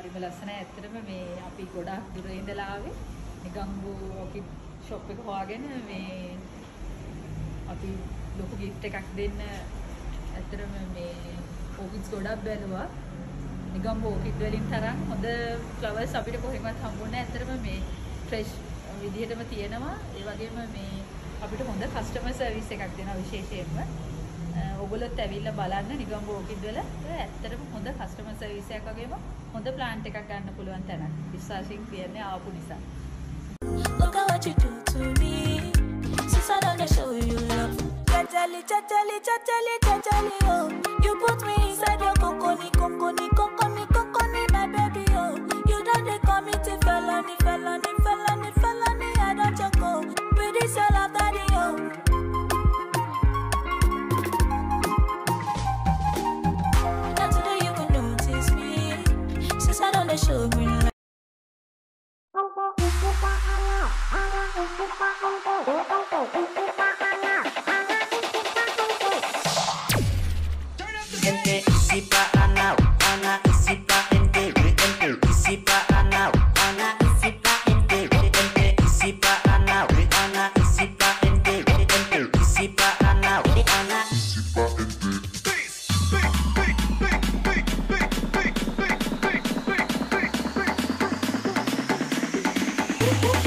හරිම ලස්සනයි. ඇත්තටම මේ අපි ගොඩාක් දුර ඉඳලා ආවේ. නිගම්බු ඔකිඩ් ෂොප් එක හොයාගෙන මේ අපි ලොකු ගිෆ්ට් එකක් දෙන්න ඇත්තටම මේ ඕකිඩ්ස් ගොඩක් බැලුවා. නිගම්බු ඕකිඩ් වලින් තරම් හොඳ ෆ්ලවර්ස් අපිට කොහෙවත් හම්බුනේ ඇත්තටම මේ ෆ්‍රෙෂ් විදිහටම තියෙනවා. ඒ වගේම මේ අපිට හොඳ කස්ටමර් සර්විස් එකක් දෙනවා විශේෂයෙන්ම. ඔගොල්ලොත් ඇවිල්ලා බලන්න නිගම්බු ඕකිඩ් වල. ඇත්තටම හොඳ කස්ටමර් සර්විස් එකක් වගේම හොඳ ප්ලාන්ට් එකක් ගන්න පුළුවන් තැනක්. විශ්වාසයෙන් කියන්නේ ආපු නිසා. Look at what you do to me. Since I done show you love. Chachali, chachali, chachali, chachali, oh. the children learn. Uncle, Woo-hoo!